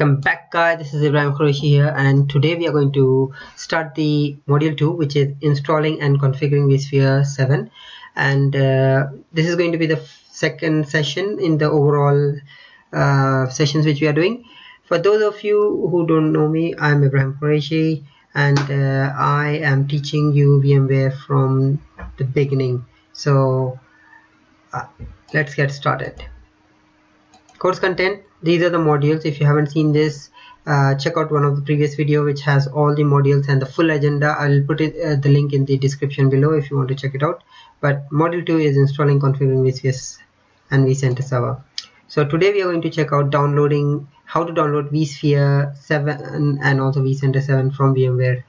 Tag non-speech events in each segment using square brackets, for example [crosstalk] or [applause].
Welcome back guys, this is Ibrahim Quraishi here and today we are going to start the module 2 which is installing and configuring vSphere 7 and uh, this is going to be the second session in the overall uh, sessions which we are doing. For those of you who don't know me, I'm Ibrahim Quraishi and uh, I am teaching you VMware from the beginning. So uh, let's get started. Course content these are the modules. If you haven't seen this uh, check out one of the previous video which has all the modules and the full agenda. I'll put it uh, the link in the description below if you want to check it out. But module 2 is installing configuring vSphere and vCenter server. So today we are going to check out downloading how to download vSphere 7 and also vCenter 7 from VMware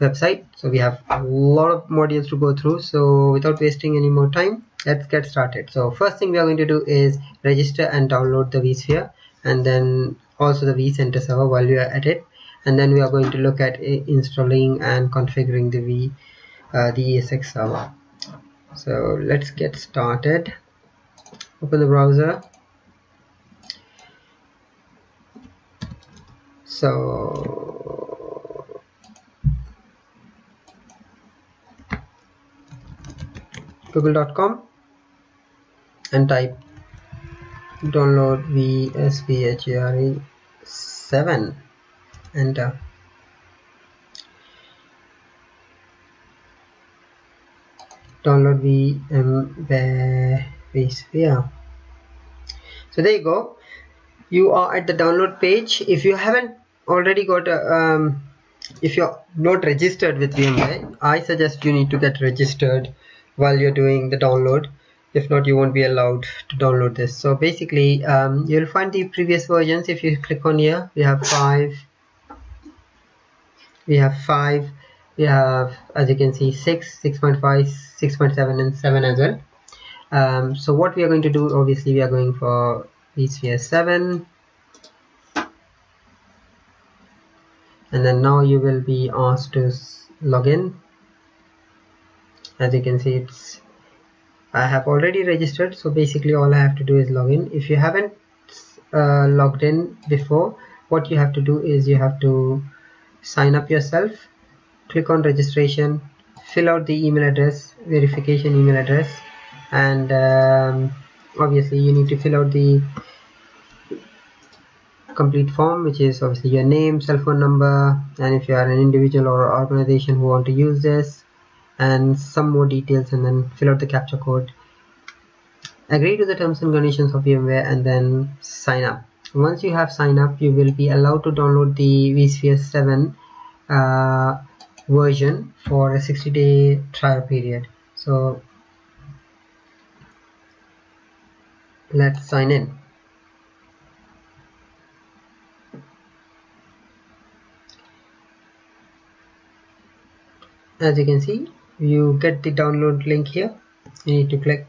website. So we have a lot of modules to go through. So without wasting any more time let's get started. So first thing we are going to do is register and download the vSphere and then also the vCenter server while we are at it. And then we are going to look at installing and configuring the v uh, the ESX server. So let's get started. Open the browser. So google.com and type download vSphere 7 enter. Download vmware so there you go. You are at the download page. If you haven't already got a um, if you're not registered with VMware I suggest you need to get registered while you're doing the download if not you won't be allowed to download this. So basically um, you'll find the previous versions if you click on here. We have five. We have five. We have as you can see 6 6.5 6.7 and 7 as well. Um, so what we are going to do obviously we are going for vSphere 7 and then now you will be asked to log in. As you can see it's I have already registered so basically all I have to do is log in. If you haven't uh, logged in before what you have to do is you have to sign up yourself click on registration fill out the email address verification email address and um, obviously you need to fill out the complete form which is obviously your name cell phone number and if you are an individual or organization who want to use this and some more details and then fill out the captcha code. Agree to the terms and conditions of VMware and then sign up. Once you have signed up you will be allowed to download the vSphere 7 uh, version for a 60 day trial period. So let's sign in. As you can see you get the download link here. You need to click.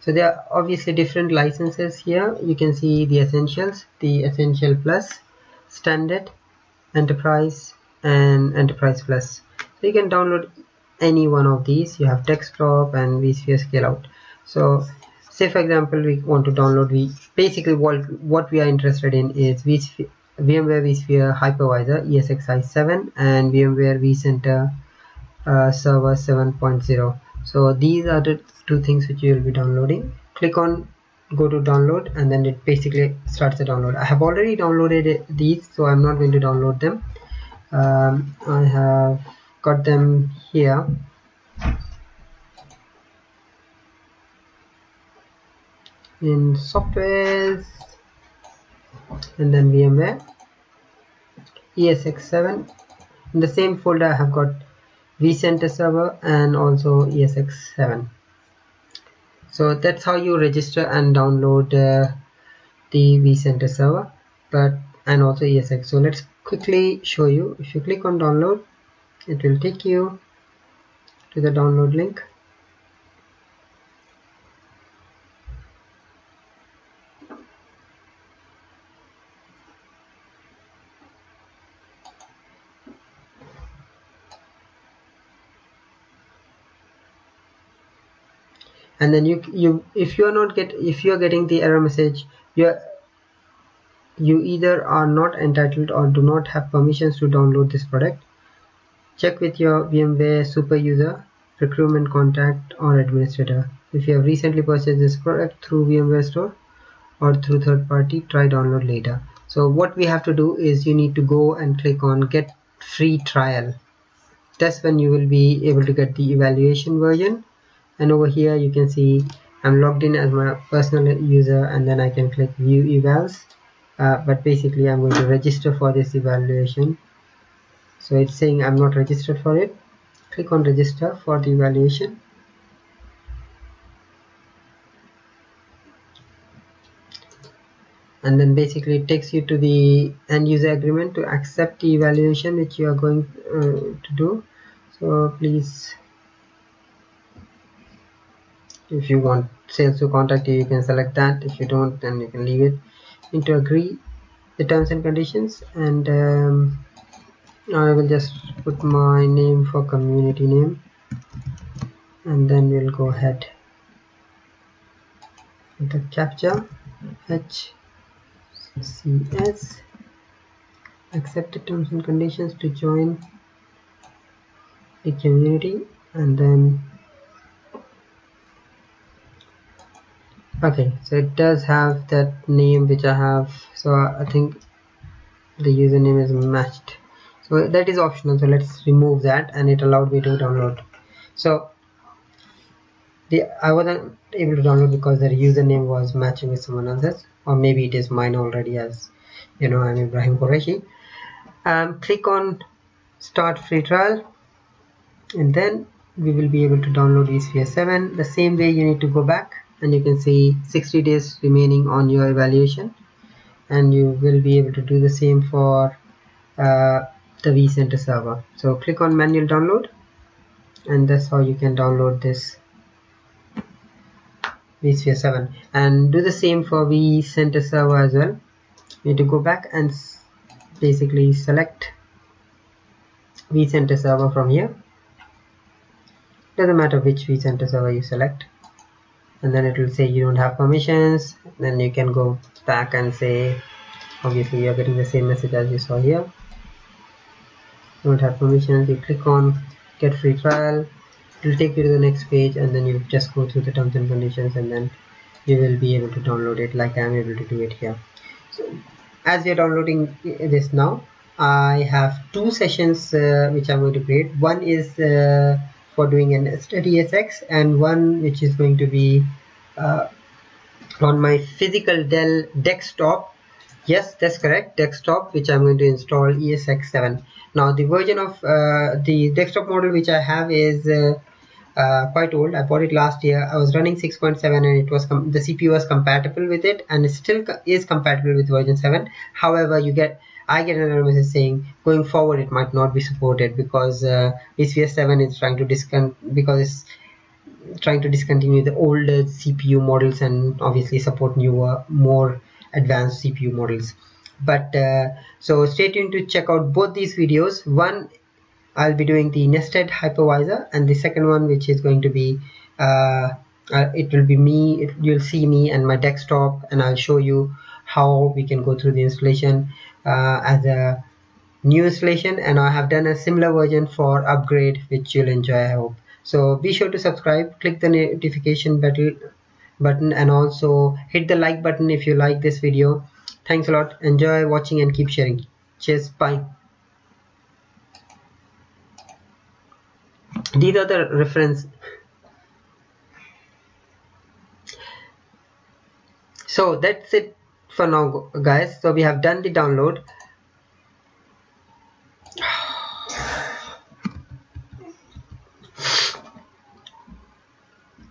So there are obviously different licenses here. You can see the essentials the essential plus standard enterprise and enterprise plus. So you can download any one of these. You have desktop and vSphere scale out. So say for example we want to download we basically what what we are interested in is vSphere, VMware vSphere hypervisor ESXi7 and VMware vCenter server 7.0 so these are the two things which you will be downloading. Click on go to download and then it basically starts the download. I have already downloaded these so I'm not going to download them. Um, I have got them here. In softwares and then VMware. ESX7 in the same folder I have got vCenter server and also ESX7 so that's how you register and download uh, the vCenter server but and also ESX so let's quickly show you. If you click on download it will take you to the download link and then you you if you are not get if you are getting the error message you're you either are not entitled or do not have permissions to download this product. Check with your VMware super user procurement contact or administrator. If you have recently purchased this product through VMware store or through third party try download later. So what we have to do is you need to go and click on get free trial. That's when you will be able to get the evaluation version and over here you can see I'm logged in as my personal user and then I can click view evals. Uh, but basically I'm going to register for this evaluation. So it's saying I'm not registered for it. Click on register for the evaluation. And then basically it takes you to the end user agreement to accept the evaluation which you are going uh, to do. So please if you want sales to contact you you can select that. If you don't then you can leave it and to agree the terms and conditions. And um, I will just put my name for community name. And then we'll go ahead with the captcha HCS accept the terms and conditions to join the community. And then okay so it does have that name which I have. So I think the username is matched. So that is optional. So let's remove that and it allowed me to download. So the I wasn't able to download because the username was matching with someone else's or maybe it is mine already as you know I'm Ibrahim Quraishi. Um, click on start free trial and then we will be able to download vSphere 7 the same way you need to go back and you can see 60 days remaining on your evaluation. And you will be able to do the same for uh, the vCenter server. So click on manual download and that's how you can download this vSphere 7 and do the same for vCenter server as well. You need to go back and basically select vCenter server from here. Doesn't matter which vCenter server you select and then it will say you don't have permissions. Then you can go back and say obviously you're getting the same message as you saw here. You don't have permissions. You click on get free trial. It will take you to the next page and then you just go through the terms and conditions and then you will be able to download it like I'm able to do it here. So as we are downloading this now I have two sessions uh, which I'm going to create. One is uh, for doing an ESX and one which is going to be uh, on my physical Dell desktop. Yes that's correct. Desktop which I'm going to install ESX7 now the version of uh, the desktop model which I have is uh, uh, quite old. I bought it last year. I was running 6.7 and it was the CPU was compatible with it and it still is compatible with version 7 however you get I get another message saying going forward it might not be supported because uh, vSphere 7 is trying to discount because it's trying to discontinue the older CPU models and obviously support newer more advanced CPU models. But uh, so stay tuned to check out both these videos. One I'll be doing the nested hypervisor and the second one which is going to be uh, uh, it will be me it, you'll see me and my desktop and I'll show you how we can go through the installation Uh, as a new installation and I have done a similar version for upgrade which you'll enjoy I hope. So be sure to subscribe click the notification button and also hit the like button if you like this video. Thanks a lot. Enjoy watching and keep sharing. Cheers. Bye. These are the reference. So that's it for now guys. So we have done the download.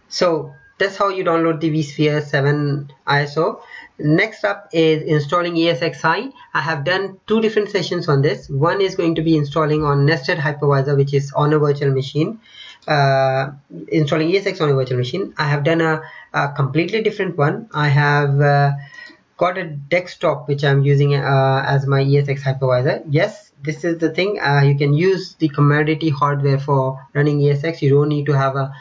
So that's how you download the vSphere 7 ISO next up is installing ESXi I have done two different sessions on this. One is going to be installing on nested hypervisor which is on a virtual machine. Uh, installing ESX on a virtual machine. I have done a, a completely different one. I have uh, got a desktop which I'm using uh, as my ESX hypervisor. Yes this is the thing. Uh, you can use the commodity hardware for running ESX you don't need to have a,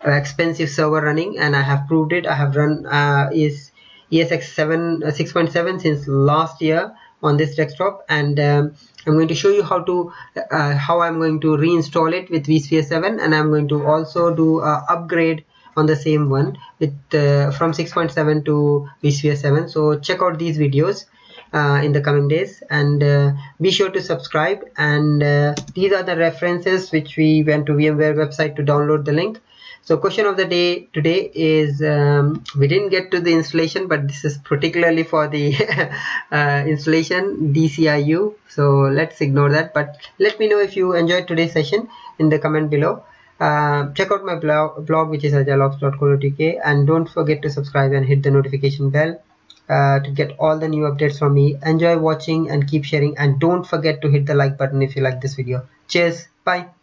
a expensive server running and I have proved it. I have run uh, is ESX7 uh, 6.7 since last year on this desktop and um, I'm going to show you how to uh, how I'm going to reinstall it with vSphere 7 and I'm going to also do a upgrade on the same one with uh, from 6.7 to vSphere 7 so check out these videos uh, in the coming days and uh, be sure to subscribe and uh, these are the references which we went to VMware website to download the link. So question of the day today is um, we didn't get to the installation but this is particularly for the [laughs] uh, installation DCIU so let's ignore that but let me know if you enjoyed today's session in the comment below uh, check out my blog, blog which is agileops.co.uk and don't forget to subscribe and hit the notification bell uh, to get all the new updates from me. Enjoy watching and keep sharing and don't forget to hit the like button if you like this video. Cheers. Bye